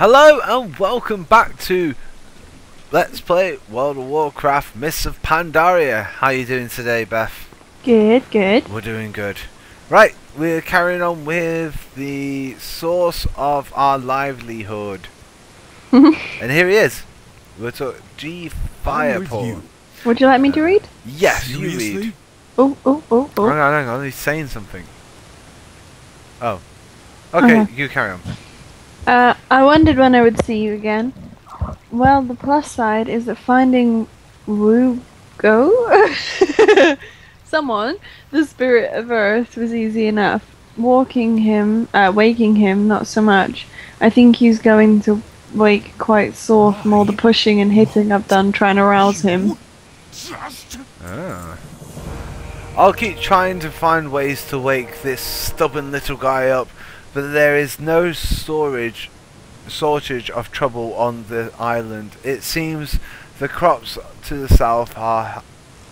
Hello and welcome back to Let's Play World of Warcraft Mists of Pandaria. How are you doing today, Beth? Good, good. We're doing good. Right, we're carrying on with the source of our livelihood. and here he is. We're talking Ji Firepaw. Would you like me to uh, read? Yes, you read. Oh, oh, oh, oh. Hang oh. on, hang on, he's saying something. Oh. Okay, Okay. you carry on. Uh, I wondered when I would see you again. Well, the plus side is that finding Wu Go, someone, the spirit of Earth, was easy enough. Walking him, uh, waking him, not so much. I think he's going to wake quite sore from all the pushing and hitting I've done trying to rouse him. Ah. I'll keep trying to find ways to wake this stubborn little guy up, but there is no storage shortage of trouble on the island. It seems the crops to the south are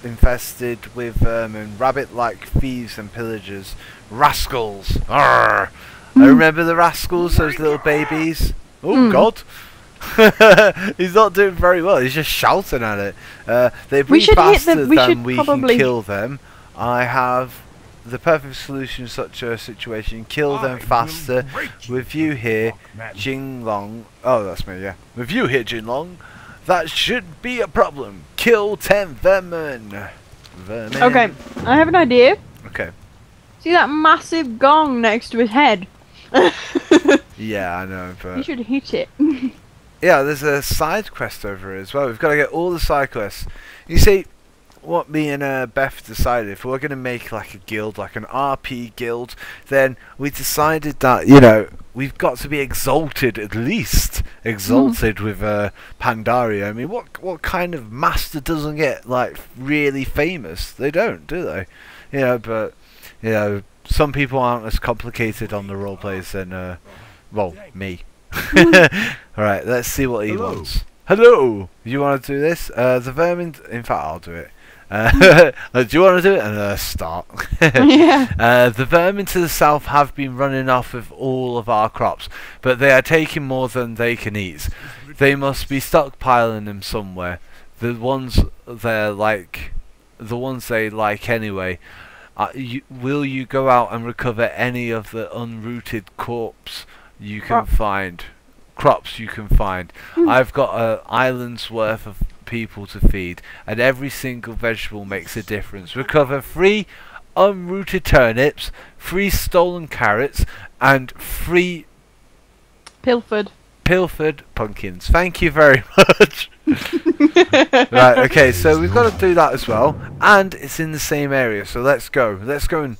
infested with vermin, rabbit-like thieves and pillagers, rascals. Arrgh. I remember the rascals, those little babies. Oh Hmm. God. he's not doing very well. He's just shouting at it. Uh, they breed should hit faster them- we than we probably- can kill them. I have the perfect solution to such a situation. Kill them will faster. break With you here, man. Jinglong. Oh, that's me. Yeah. With you here, Jinglong. That should be a problem. Kill ten vermin. Vermin. Okay, I have an idea. Okay. See that massive gong next to his head? Yeah, I know, you should hit it. yeah, there's a side quest over here as well. We've got to get all the side quests. You see, what me and uh, Beth decided, if we're going to make like a guild, like an RP guild, then we decided that, you know, we've got to be exalted at least. Exalted with uh, Pandaria. I mean, what what kind of master doesn't get, like, really famous? They don't, do they? You know, but, you know, some people aren't as complicated on the roleplays than, uh, well, me. Alright, let's see what he Hello. wants. Hello! You want to do this? Uh, the vermin. In fact, I'll do it. Uh, do you want to do it? And uh, start. yeah. uh, the vermin to the south have been running off with all of our crops, but they are taking more than they can eat. They must be stockpiling them somewhere. The ones they're like, the ones they like anyway. Uh, you, will you go out and recover any of the unrooted corpse you can Crop. find? Crops you can find. Hmm. I've got an island's worth of people to feed, and every single vegetable makes a difference. Recover three unrooted turnips, three stolen carrots, and three Pilfered. pilfered pumpkins. Thank you very much. right, okay, so we've got to do that as well, and it's in the same area, so let's go. Let's go and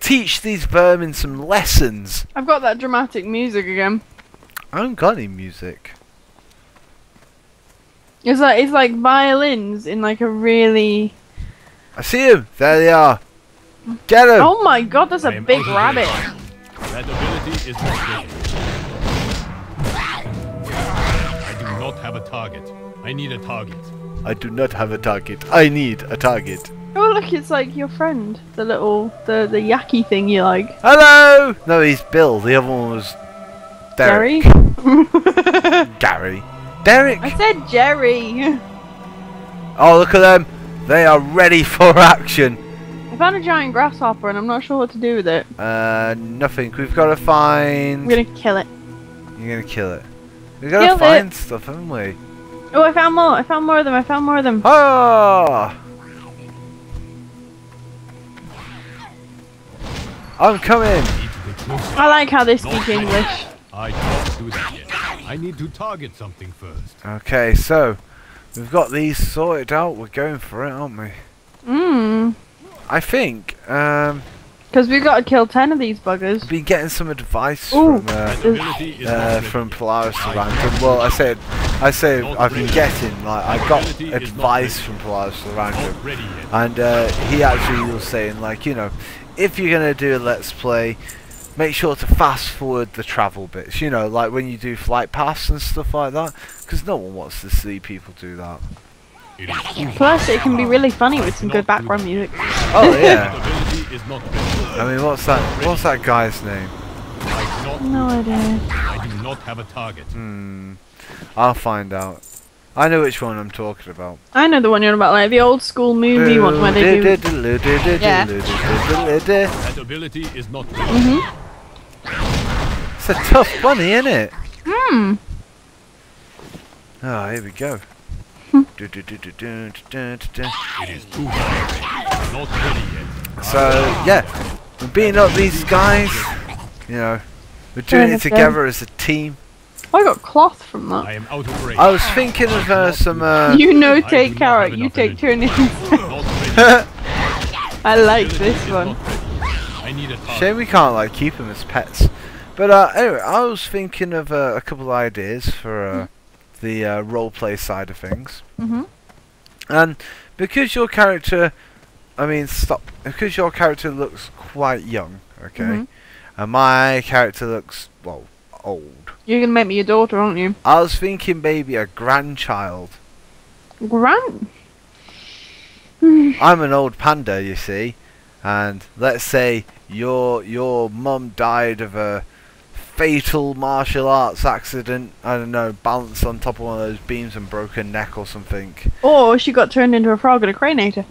teach these vermin some lessons. I've got that dramatic music again. I haven't got any music. It's like it's like violins in like a really. I see him. There they are. Get him. Oh my god, that's I a am big rabbit. That ability is not. I do not have a target. I need a target. I do not have a target. I need a target. Oh look, it's like your friend, the little the the yaki thing you like. Hello. No, he's Bill. The other one was Derek. Jerry. Gary. Derek. I said Jerry. Oh, look at them. They are ready for action. I found a giant grasshopper and I'm not sure what to do with it. Uh, nothing. We've got to find. I'm gonna kill it. You're gonna kill it. We've got to Kill it. find stuff, haven't we? Oh, I found more. I found more of them. I found more of them. Ah! I'm coming. Need to get closer. I like how they speak English. I can't do that yet. I need to target something first. Okay, so we've got these sorted out. We're going for it, aren't we? Mmm. I think. Um, Because we've got to kill ten of these buggers. I've been getting some advice Ooh. from uh, That ability is uh, from. Polaris to Random. Well, I said, I say I've been getting like I got advice from Polaris to Random, Not ready yet. and uh, he actually was saying like you know, if you're gonna do a let's play, make sure to fast forward the travel bits. You know, like when you do flight paths and stuff like that, because no one wants to see people do that. It is foolish. Plus, it can be really funny with some good background music. Oh yeah. ability is not good. I mean, what's that? What's that guy's name? I. No idea. I do not have a target. Hmm. I'll find out. I know which one I'm talking about. I know the one you're about, like the old school movie one where they do. Yeah. That ability is not. Mhm. It's a tough bunny, isn't it? Hmm. Oh, here we go. It is too far. Not ready yet. So yeah, we're beating up these guys. You know, we're doing it together as a team. I got cloth from that. I am out of range. I was thinking of uh, some. Uh, you know, take carrot. You take energy. turnips. I like this one. not ready. I need a target. Shame we can't like keep them as pets. But uh, anyway, I was thinking of uh, a couple of ideas for uh, the uh, roleplay side of things. Mhm. And because your character, I mean, stop. Because your character looks quite young, okay, Mhm. and my character looks well old. You're gonna make me your daughter, aren't you? I was thinking maybe a grandchild. Grand. Hmm. I'm an old panda, you see, and let's say your your mum died of a fatal martial arts accident. I don't know, balanced on top of one of those beams and broke her neck or something. Or she got turned into a frog at a craneator.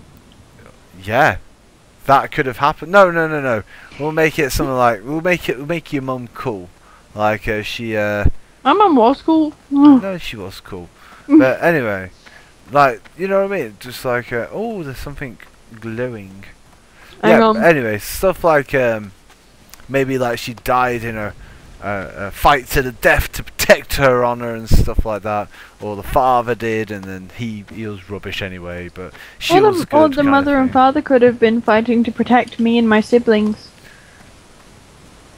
Yeah, that could have happened. No, no, no, no. We'll make it something like we'll make it we'll make your mum cool. Like uh, she uh My mum was cool. no, she was cool. But anyway, like you know what I mean? Just like uh, oh, there's something glowing. Hang yeah. on. Anyway, stuff like um, maybe like she died in a, a, a fight to the death to protect her honor and stuff like that, or the father did, and then he he was rubbish anyway. But she Or was the, good. or the mother and father could have been fighting to protect me and my siblings.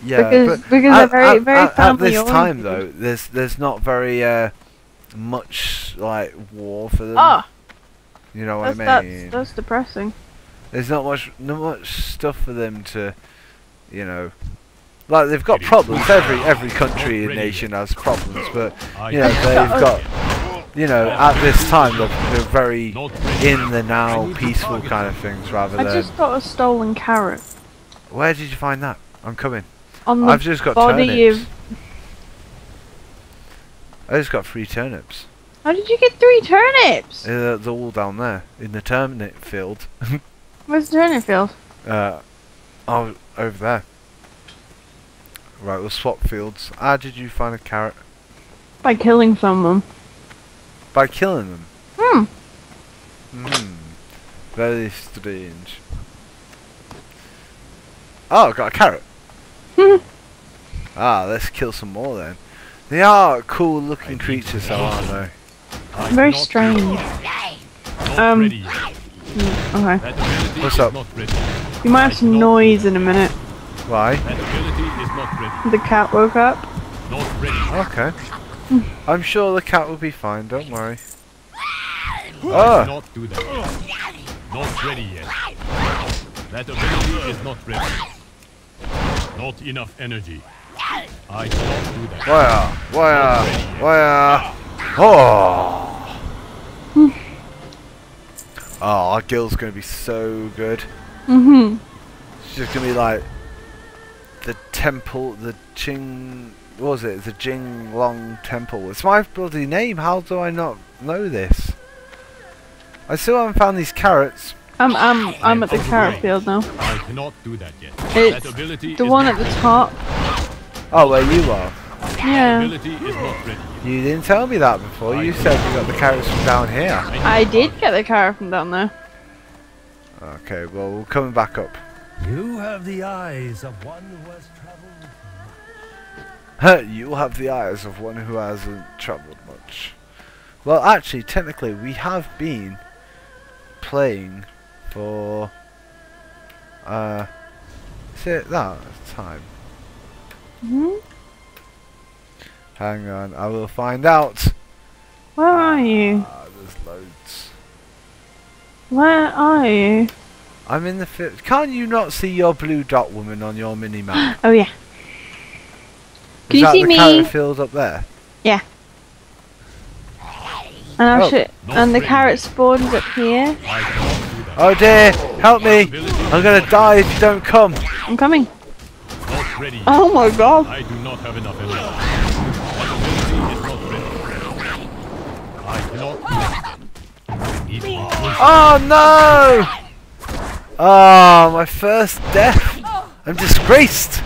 Yeah, because but because at, they're very at- very at- at family this time though, there's there's not very uh, much like war for them. Ah, you know what that's, I mean? that's that's depressing. There's not much, not much stuff for them to, you know, like they've got problems. Every every country and nation has problems, but you know they've got, you know, at this time they're, they're very in the now, peaceful kind of things rather than. I than. just got a stolen carrot Where did you find that? I'm coming. On the I've just got body turnips. of. I just got three turnips. How did you get three turnips? Uh, they're all down there in the turnip field. Where's the turnip field? Uh, oh, over there. Right, we'll swap fields. How did you find a carrot? By killing someone. By killing them. Hmm. Hmm. Very strange. Oh, I got a carrot. Ah, let's kill some more then. They are cool looking creatures, though, aren't they? I Very cannot strange. do Um, ready yet. Mm, Okay. What's up? You might have some noise in a minute. Why? That ability is not ready. The cat woke up. Not ready. Okay. I'm sure the cat will be fine, don't worry. I do that. Not ready yet. That ability is not ready. Not enough energy. I cannot do that. Where? Where? Where? Oh! Oh, our guild's gonna be so good. Mm-hmm. It's just gonna be like the temple, the Jing. What was it? The Jing Long Temple. It's my bloody name. How do I not know this? I still haven't found these carrots. I'm I'm I'm at the carrot field now. I cannot do that yet. It's that The one at the top. Oh, where you are. Yeah. Ability is not ready. yet. You didn't tell me that before. You said you got the carrots from down here. I did get the carrot from down there. Okay, well we're coming back up. You have the eyes of one who has traveled. much. you have the eyes of one who hasn't travelled much. Well, actually, technically, we have been playing for. Uh, is it that time? hmm Hang on, I will find out. Where are you? Ah, there's loads. Where are you? I'm in the fifth. Can't you not see your blue dot woman on your mini map? Oh yeah. Can Is you that see the me? carrot field up there? Yeah. And I'll Oh. and the carrot spawns up here. I cannot do that. Oh dear! Help me! I'm gonna die if you don't come. I'm coming. not not ready yet. Oh my god. I do not have enough energy. That ability is not ready. I cannot do that. I need more closer. Oh no! Oh, my first death. I'm disgraced.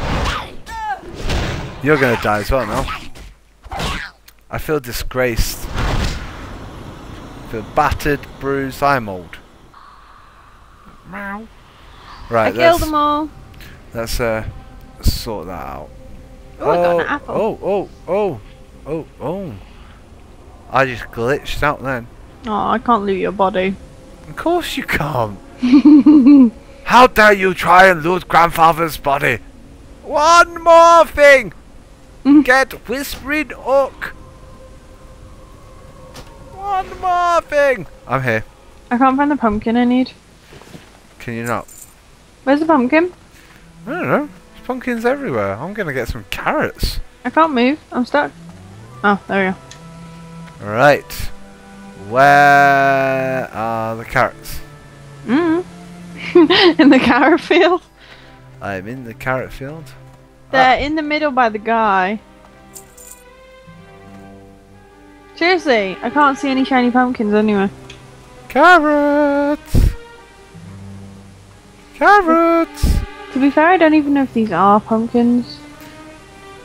You're gonna die as well now. I feel disgraced. I feel battered, bruised. I'm old. Meow. Right, I killed them all. let's uh, sort that out. Oh, I got an apple. Oh, oh, oh, oh, oh. I just glitched out then. Oh, I can't loot your body. Of course you can't. How dare you try and loot grandfather's body? One more thing! Get Whispering Oak! One more thing! I'm here. I can't find the pumpkin I need. Can you not? Where's the pumpkin? I don't know. There's pumpkins everywhere. I'm gonna get some carrots. I can't move. I'm stuck. Oh, there we go. Right. Where are the carrots? Mm. in the carrot field. I'm in the carrot field. They're in the middle by the guy. Seriously, I can't see any shiny pumpkins anywhere. Carrots! Carrots! To be fair, I don't even know if these are pumpkins.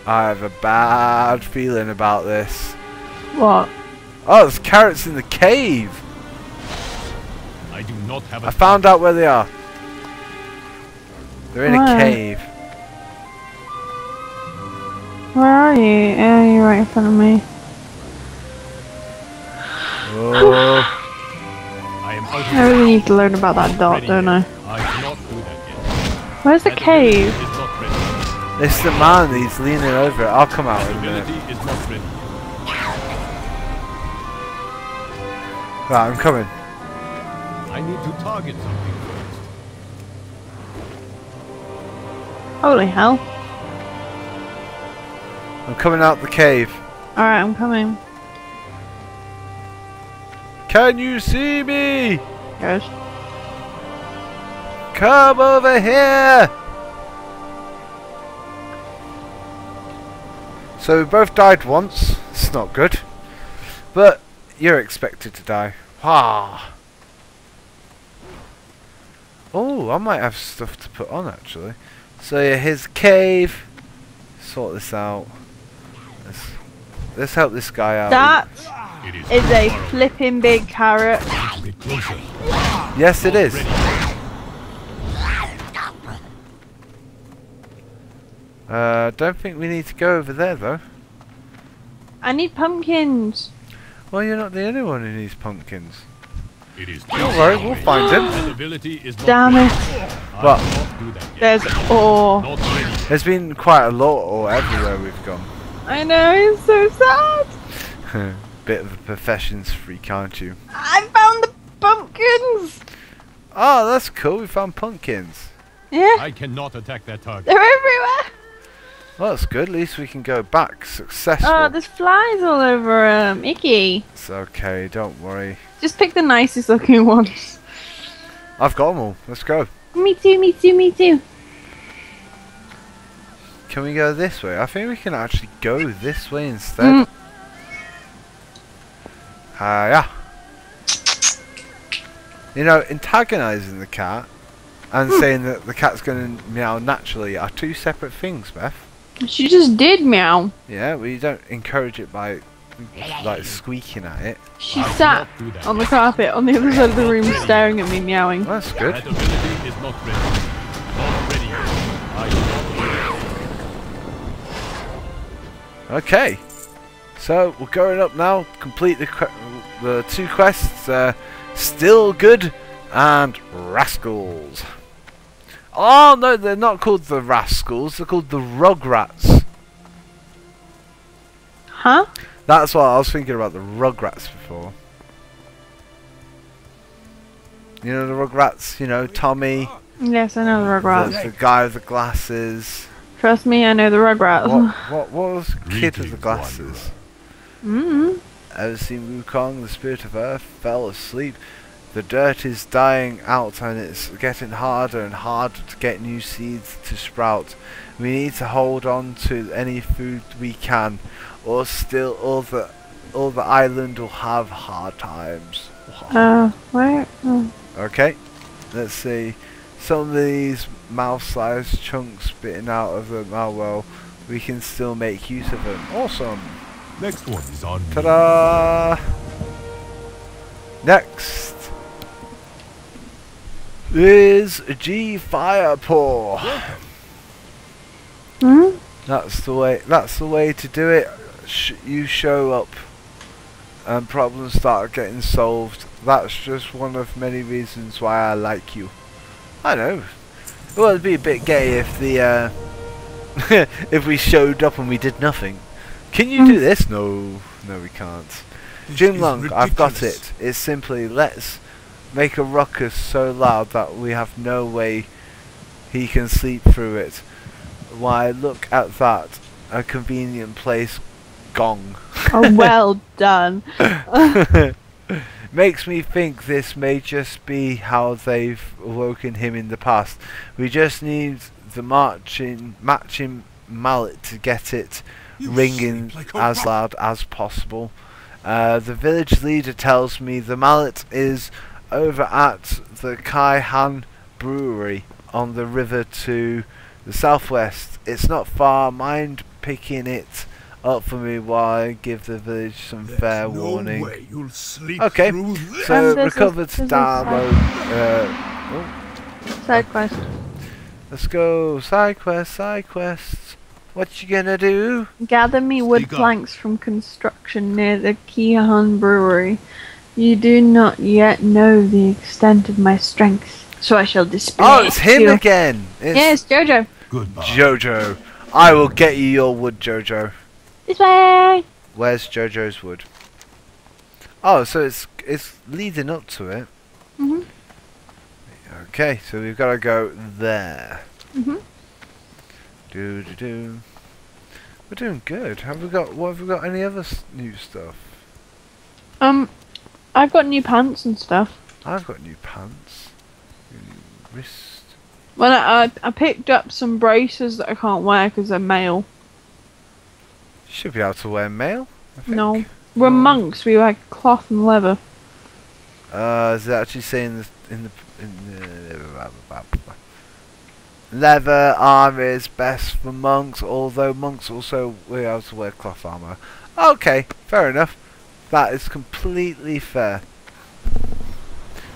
I have a bad feeling about this. What? Oh, there's carrots in the cave. I do not have a I found out where they are. They're in a cave. Where are you? Yeah, you're right in front of me. Oh, I am out of I really need to learn about that dot, don't. I? Where's the That cave? ability is not ready. this is the man. He's leaning over it. I'll come out in a minute. ability is not ready. Right, I'm coming. I need to target something first. Holy hell. I'm coming out the cave. Alright, I'm coming. Can you see me? Yes. Come over here. So we both died once. It's not good. But you're expected to die. Ah. Oh, I might have stuff to put on actually. So yeah, here's the cave. Sort this out. Let's, let's help this guy out. That It is, is a flipping big carrot. Yes, it is. Not is. Uh, don't think we need to go over there though. I need pumpkins. Well, you're not the only one who needs pumpkins. It is Don't worry, we'll find him. Is Damn it. I What? cannot do that yet. There's ore. Not ready. There's been quite a lot or everywhere we've gone. I know, it's so sad. Bit of a professions freak, aren't you? I found the pumpkins. Oh, that's cool. We found pumpkins. Yeah, I cannot attack that target. they're everywhere. Well, that's good. At least we can go back successful. Oh, there's flies all over um, Icky. It's okay. Don't worry. Just pick the nicest looking ones. I've got them all. Let's go. Me too, me too, me too. Can we go this way? I think we can actually go this way instead. Mm. Ah, yeah. You know, antagonizing the cat and Hmm. saying that the cat's going to meow naturally are two separate things, Beth. She just did meow. Yeah, we don't encourage it by like squeaking at it. She I sat cannot do that on the carpet on the other side of the room staring at me meowing. Well, that's good. That ability is not ready. Not ready yet. I cannot do that. Okay. So we're going up now. Complete the the two quests. Uh, Still good and Rascals. Oh no, they're not called the Rascals. They're called the Rugrats. Huh? That's what I was thinking about the Rugrats before. You know the Rugrats. You know Tommy, Yes, I know the the, Rugrats. the guy with the glasses. Trust me, I know the Rugrats. What what what was the kid with the Greetings, glasses? Mm. Ever seen Wukong, the spirit of earth, fell asleep? The dirt is dying out and it's getting harder and harder to get new seeds to sprout. We need to hold on to any food we can, or still all the all the island will have hard times. Uh, where? Oh. Okay, let's see. Some of these mouth-sized chunks spitting out of the malwell, we can still make use of them. Awesome. Next one is on me. Ta-da! Next is Ji Firepaw. Hmm? That's the way. That's the way to do it. Sh- you show up, and problems start getting solved. That's just one of many reasons why I like you. I know. Well, it'd be a bit gay if the uh, if we showed up and we did nothing. Can you do this? No, no, we can't. This Jinglong, I've got it. It's simply let's make a ruckus so loud that we have no way he can sleep through it. Why, look at that. A convenient place gong. Oh, well done. Makes me think this may just be how they've awoken him in the past. We just need the marching, matching mallet to get it You ringing like as loud as possible. Uh, the village leader tells me the mallet is over at the Kai Han Brewery on the river to the southwest. It's not far. Mind picking it up for me while I give the village some There's fair no warning. way you'll sleep Okay. So Um, there's a- recovered there's a download. Uh, Side quest. let's go. Side quest. Side quests. What you gonna do? Gather me wood Speak planks from construction near the Kihan Brewery. You do not yet know the extent of my strength, so I shall display Oh, it's him you. again. It's Yes, Jojo. Goodbye. Jojo. I will get you your wood, Jojo. This way. Where's Jojo's wood? Oh, so it's it's leading up to it. Mhm. Okay, so we've got to go there. Mhm. Do do do. We're doing good. Have we got? What have we got? Any other s- new stuff? Um, I've got new pants and stuff. I've got new pants. New wrist. Well, I, I I picked up some braces that I can't wear because they're male. Should be able to wear think. No, we're Oh. monks. We wear cloth and leather. Uh, is it actually saying this in the in the leather armor is best for monks, although monks also be able to wear cloth armor. Okay, fair enough. That is completely fair.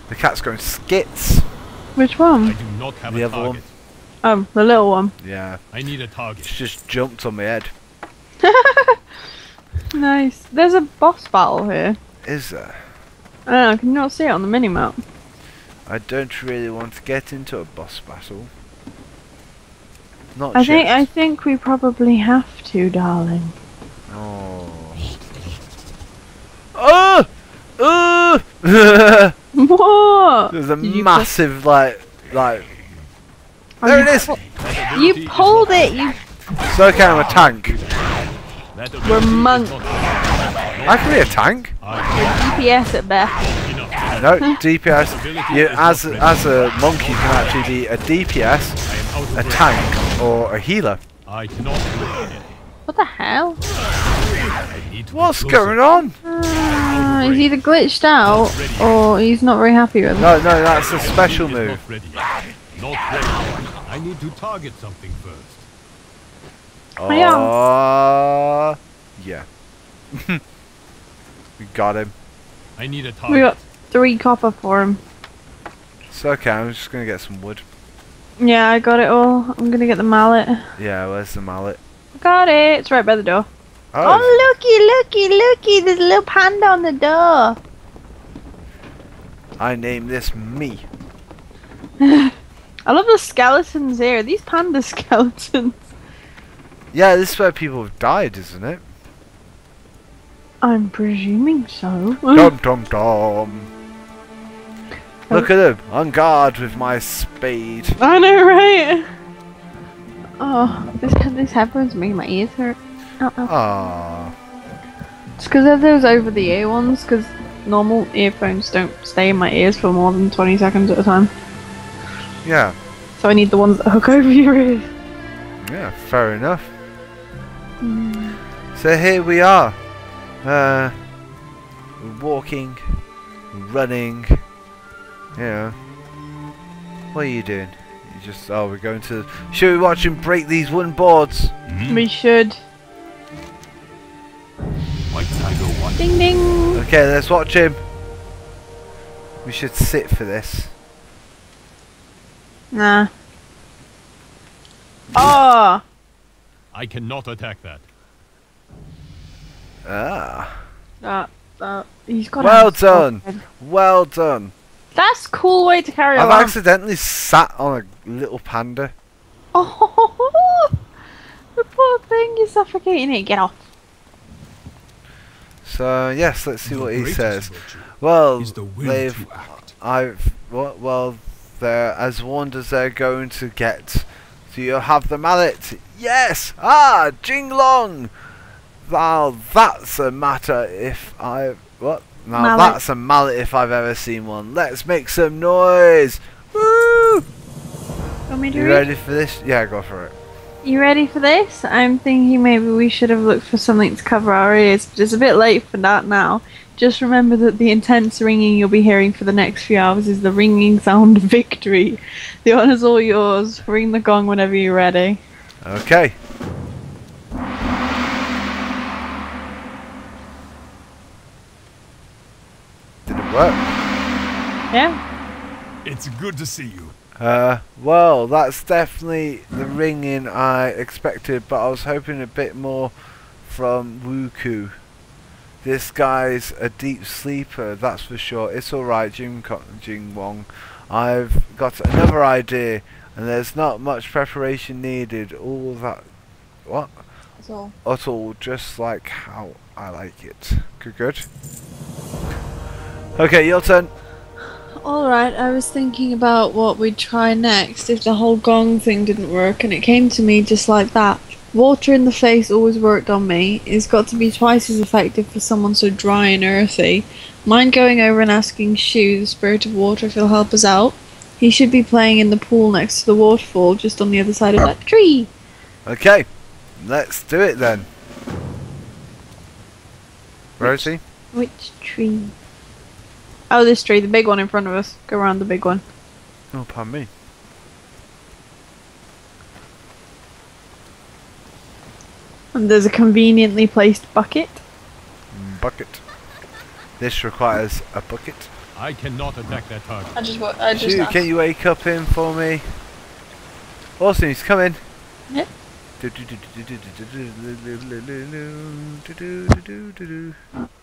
The cat's going skits. Which one? I do not have The a other one. target. Oh, the little one. Yeah, I need a target. it's just jumped on my head. Nice. There's a boss battle here. Is there? I don't know, can you not see it on the minimap? I don't really want to get into a boss battle. Not I think. I think we probably have to, darling. Oh. Oh! Oh! What? There's a Did massive like like pull- there it is. You pulled it. You. So can I'm a tank. We're monks. I can be a tank. DPS at best. No, DPS. You as a, as a monk you can actually be a DPS, I am out of a tank, or a healer. I cannot. What the hell? What's going on? Uh, he's either glitched out or he's not very happy with it. No, no, that's a special move. Not ready. I need to target something first. Yeah. Uh, yeah. we got him. I need a target. We got three copper for him. It's okay, I'm just gonna get some wood. Yeah, I got it all. I'm gonna get the mallet. Yeah, where's the mallet? Got it. It's right by the door. Oh, Oh, looky, looky, looky! There's a little panda on the door. I name this me. I love the skeletons here. These panda skeletons. Yeah, this is where people have died, isn't it? I'm presuming so. Dum dum dum. Look at him, on guard with my spade. I know, right? Oh, this this happens to me. My ears hurt. Ow, ow. Ah, It's because of those over the ear ones. Because normal earphones don't stay in my ears for more than 20 seconds at a time. Yeah, So I need the ones that hook over your ears. yeah, fair enough. So here we are. Uh, walking, running. You know. What are you doing? You just, oh, we're going to. Should we watch him break these wooden boards? We should. White Tiger 1. Ding ding! Okay, let's watch him. We should sit for this. Nah. Oh! I cannot attack that. Ah, That, that, he's got Well a- done. well done. That's a cool way to carry on. I've on. accidentally sat on a little panda. Oh, the poor thing, you're suffocating it. Get off. So yes, let's see The what he says. Well, the they've. I've well, well they're as warned as they're going to get. Do you have the mallet? Yes! Ah, Jinglong! Now that's a matter if I what? Now Mallet. that's a mallet if I've ever seen one. Let's make some noise! Woo! Want me to You read? ready for this? Yeah, go for it. You ready for this? I'm thinking maybe we should have looked for something to cover our ears, but it's a bit late for that now. Just remember that the intense ringing you'll be hearing for the next few hours is the ringing sound of victory. The honor's all yours. Ring the gong whenever you're ready. Okay. Did it work? Yeah? It's good to see you. Uh, well, that's definitely the ringing I expected, but I was hoping a bit more from Wuku. This guy's a deep sleeper, that's for sure. It's alright, Jing, Wong. I've got another idea, and there's not much preparation needed. All that. What? That's all. At all, just like how I like it. Good, good. Okay, your turn. Alright, I was thinking about what we'd try next if the whole gong thing didn't work, and it came to me just like that. Water in the face always worked on me. It's got to be twice as effective for someone so dry and earthy. Mind going over and asking Shu, the spirit of water, if he'll help us out? He should be playing in the pool next to the waterfall, just on the other side of that tree. Okay, let's do it then. Rosie? Which tree? Oh, this tree, the big one in front of us. Go around the big one. Oh, pardon me. And there's a conveniently placed bucket. Bucket. This requires a bucket. I cannot attack that target. I just, I Shoot, can you wake up him for me? Austin, he's coming. Yep.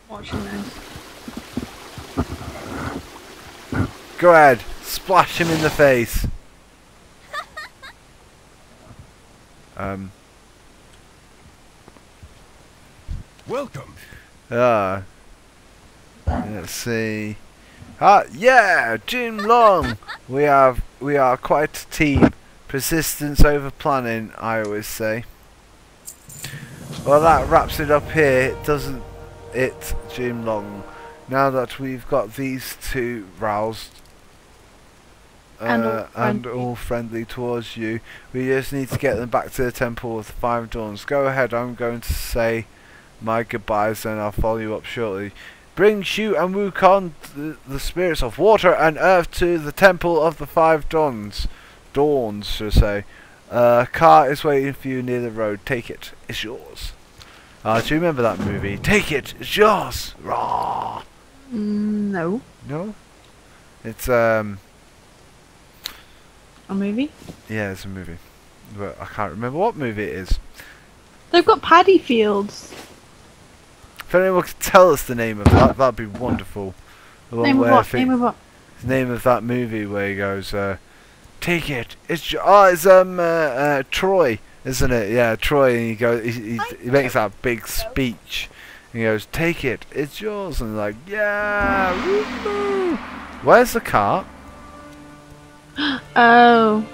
Watching this. Go ahead, splash him in the face. Um, Welcome. ah. Let's see. Ah, yeah, Jinglong. We have, we are quite a team. Persistence over planning, I always say. Well, that wraps it up here, doesn't it, Jinglong? Now that we've got these two roused uh, And all and friendly. all friendly towards you, we just need to get them back to the Temple of the Five Dawns. Go ahead, I'm going to say my goodbyes and I'll follow you up shortly. Bring Shu and Wukong, the, the spirits of water and earth, to the Temple of the Five Dawns. Dawns, should I say. Uh, car is waiting for you near the road. Take it. It's yours. Uh, do you remember that movie? Take it. It's yours. Raw. Mm, no. No. It's um. A movie? Yeah, it's a movie, but I can't remember what movie it is. They've got paddy fields. If anyone could tell us the name of that, that'd be wonderful. The Name of what? Name of what? the name of that movie where he goes, uh, "Take it." It's oh, it's um uh, uh, Troy, isn't it? Yeah, Troy, and he goes, he, he, he makes that big speech. He goes, "Take it, it's yours," and like, "Yeah." woo-hoo." Where's the cart? Oh.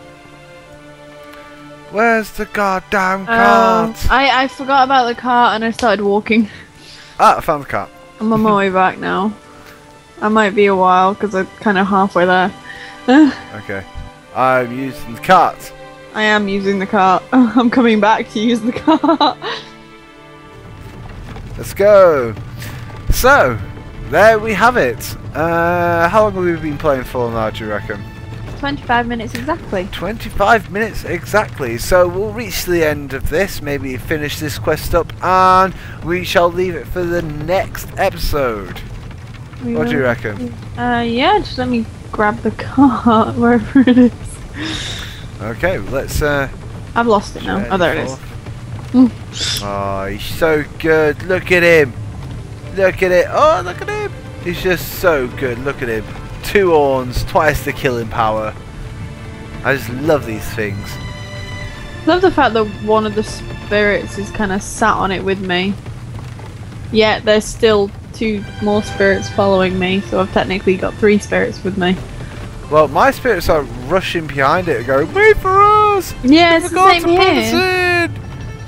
Where's the goddamn Oh. cart? I, I forgot about the cart and I started walking. ah, I found the cart. I'm on my way back now. I might be a while because I'm kind of halfway there. Okay. I'm using the cart. I am using the cart. I'm coming back to use the cart. Let's go. So, there we have it. Uh, how long have we been playing for now, do you reckon? 25 minutes exactly. 25 minutes exactly. So we'll reach the end of this, maybe finish this quest up, and we shall leave it for the next episode. We What do you reckon? Uh, yeah, just let me grab the cart wherever it is. Okay, let's uh I've lost it now. Oh, there it is. Oh, he's so good. Look at him. Look at it. Oh, look at him. He's just so good. Look at him. Two horns, twice the killing power. I just love these things. Love the fact that one of the spirits is kind of sat on it with me. Yet there's still two more spirits following me, so I've technically got three spirits with me. Well, my spirits are rushing behind it, and going, "Wait for us! Yeah, it's the same here.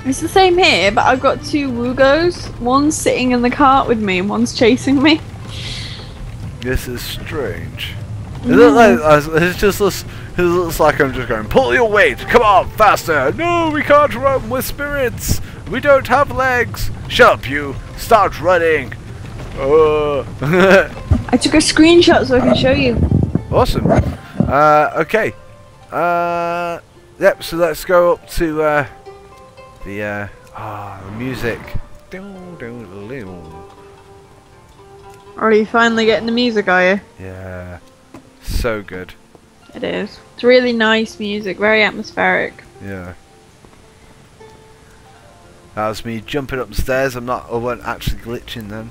In!" It's the same here, but I've got two Wugous. One's sitting in the cart with me, and one's chasing me. This is strange. It looks like it just looks. It looks like I'm just going. Pull your weight. Come on, faster. No, we can't run with spirits. We don't have legs. Shut up, you. Start running. Uh. I took a screenshot so I can show you. awesome. Uh, okay. Uh, yep. So let's go up to uh, the uh, ah the music. Are you finally getting the music, are you? Yeah. So good. It is. It's really nice music, very atmospheric. Yeah. That was me jumping upstairs. I'm not. I wasn't actually glitching then.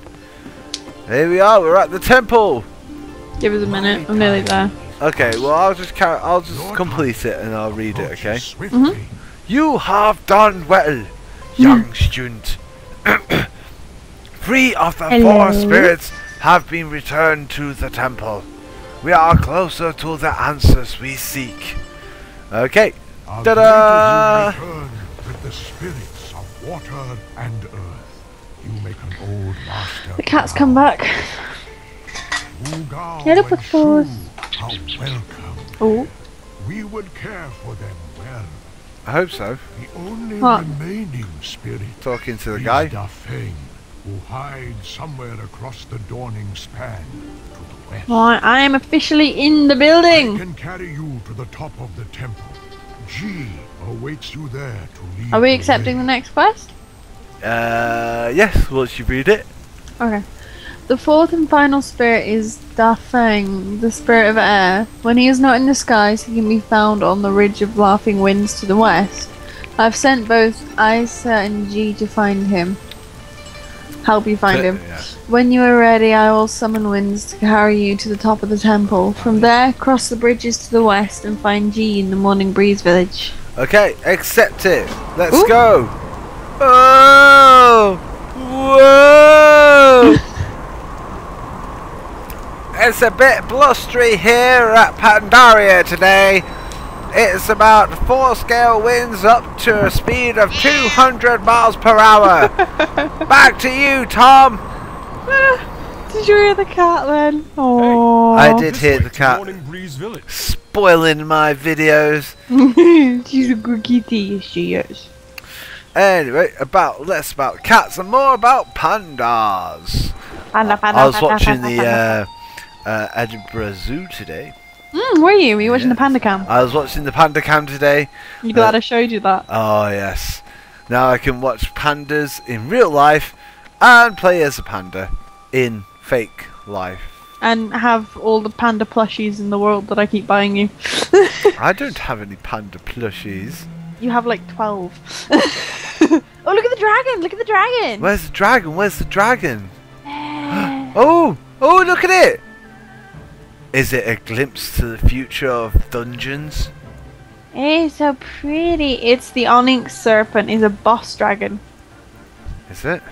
Here we are. We're at the temple. Give us a minute. I'm nearly there. Okay. Well, I'll just carry, I'll just complete it and I'll read it. Approaches Okay. Swiftly. You have done well, hmm. young student. Three of the four spirits have been returned to the temple. We are closer to the answers we seek. Okay. Ta-da! later you return with the spirits of water and earth. You make an old master. The cat's come back. Wugou Hello, and Potatoes. How welcome. Oh, We would care for them well. I hope so. The only What? remaining spirit Talking to the is guy. Dafeng, who hides somewhere across the dawning span to the west. right. I am officially in the building. I can carry you to the top of the temple. Ji awaits you there to lead Are we accepting the way. next quest? Uh, yes. Once you read it. Okay. The fourth and final spirit is Da Feng, the spirit of air. When he is not in the skies, he can be found on the ridge of laughing winds to the west. I've sent both Aysa and Ji to find him. Help you find him. Yeah. When you are ready, I will summon winds to carry you to the top of the temple. From there, cross the bridges to the west and find Ji in the Morning Breeze village. Okay, accept it. Let's Ooh. go. Oh! It's a bit blustery here at Pandaria today. It's about four scale winds up to a speed of 200 miles per hour. Back to you, Tom. Did you hear the cat then? Oh, I did hear the cat Morning Breeze Village. spoiling my videos. She's a good kitty, she is. Anyway, about less about cats and more about pandas. Panda, panda, I was panda, watching panda, the panda. uh, uh, Edinburgh Zoo today. Mm, were you? Were you watching yeah. the panda cam? I was watching the panda cam today. You glad uh, I showed you that? Oh yes. Now I can watch pandas in real life and play as a panda in fake life. And have all the panda plushies in the world that I keep buying you. I don't have any panda plushies. You have like 12. oh, look at the dragon! Look at the dragon! Where's the dragon? Where's the dragon? Oh! Oh, look at it! Is it a glimpse to the future of dungeons? It's so pretty. It's the Onyx Serpent. He's a boss dragon. Is it?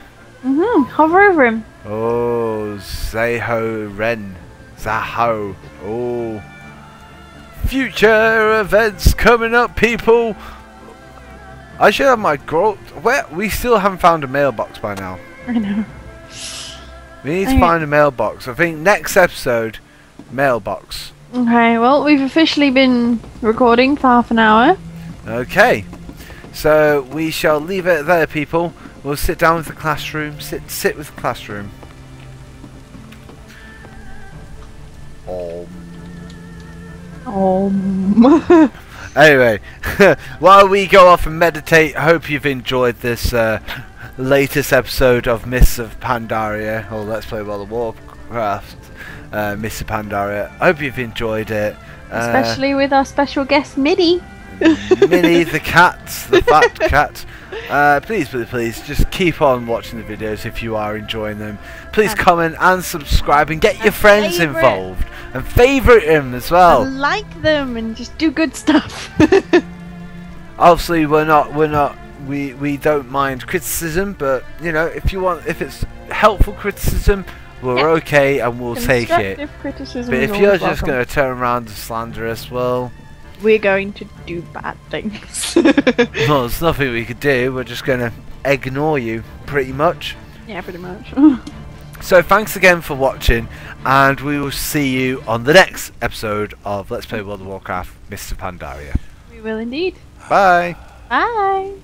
Mm-hmm. Hover over him. Oh, Zaho Ren. Zaho. Oh. Future events coming up, people. I should have my growth. Where we still haven't found a mailbox by now. I know. We need to Okay. find a mailbox. I think next episode, mailbox. Okay, well, we've officially been recording for half an hour. Okay. So we shall leave it there, people. We'll sit down with the classroom. Sit, sit with the classroom. Oh. Um. Anyway, while we go off and meditate, I hope you've enjoyed this uh, latest episode of Mists of Pandaria, or Let's Play World of Warcraft, uh, of Pandaria. I hope you've enjoyed it. Uh, Especially with our special guest, Minnie. Minnie the cat, the fat cat. Uh, please, please, please, just keep on watching the videos if you are enjoying them. Please And- comment and subscribe and get your friends favourite. involved and favourite them as well. And like them and just do good stuff. obviously we're not we're not we we don't mind criticism but you know if you want if it's helpful criticism we're Yeah. okay and we'll take it criticism but if you're just going to turn around and slander us well we're going to do bad things. well there's nothing we could do we're just going to ignore you pretty much yeah, pretty much. so thanks again for watching and we will see you on the next episode of let's play world of warcraft mr pandaria we will indeed. bye Bye.